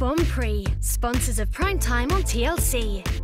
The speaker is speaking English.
Bonprix, sponsors of Prime Time on TLC.